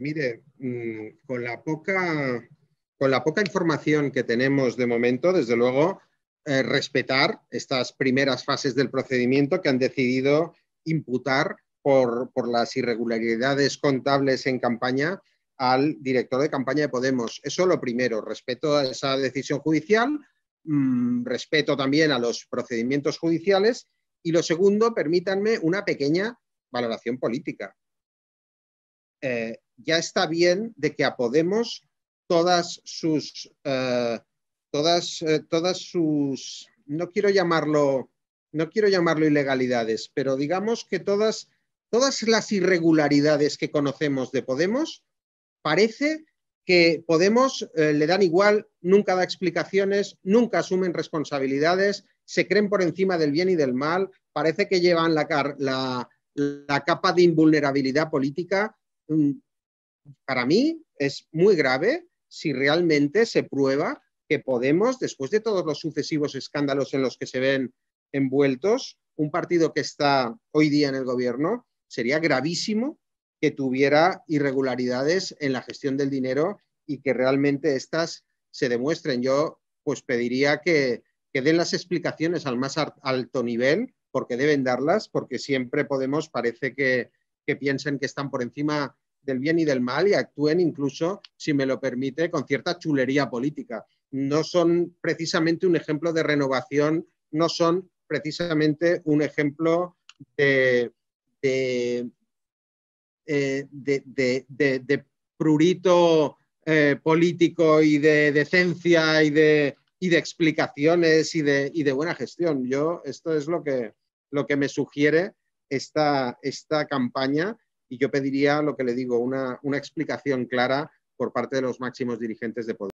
Mire, mm, con la poca, con la poca información que tenemos de momento, desde luego, eh, respetar estas primeras fases del procedimiento que han decidido imputar por, por, las irregularidades contables en campaña al director de campaña de Podemos. Eso lo primero, respeto a esa decisión judicial, mmm, respeto también a los procedimientos judiciales y lo segundo, permítanme una pequeña valoración política. Eh, ya está bien de que a Podemos todas sus, uh, todas, uh, todas sus, no quiero llamarlo, no quiero llamarlo ilegalidades, pero digamos que todas, todas las irregularidades que conocemos de Podemos, parece que Podemos eh, le dan igual, nunca da explicaciones, nunca asumen responsabilidades, se creen por encima del bien y del mal, parece que llevan la, la, la capa de invulnerabilidad política mm, para mí es muy grave si realmente se prueba que Podemos, después de todos los sucesivos escándalos en los que se ven envueltos, un partido que está hoy día en el gobierno, sería gravísimo que tuviera irregularidades en la gestión del dinero y que realmente estas se demuestren. Yo pues pediría que, que den las explicaciones al más alto nivel, porque deben darlas, porque siempre Podemos parece que, que piensen que están por encima del bien y del mal y actúen incluso, si me lo permite, con cierta chulería política. No son precisamente un ejemplo de renovación, no son precisamente un ejemplo de, de, eh, de, prurito eh, político y de decencia y de, y de explicaciones y de, y de, buena gestión. Yo, esto es lo que, lo que me sugiere esta, esta campaña y yo pediría lo que le digo, una, una explicación clara por parte de los máximos dirigentes de poder.